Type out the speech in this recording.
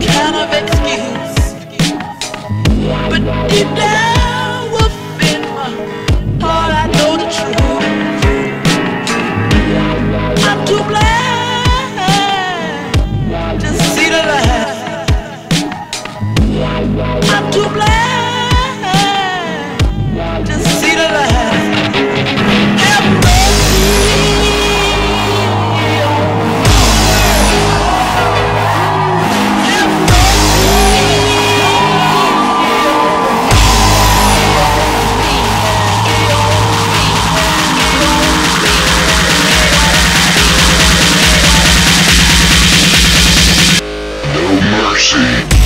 kind of excuse. But deep down see.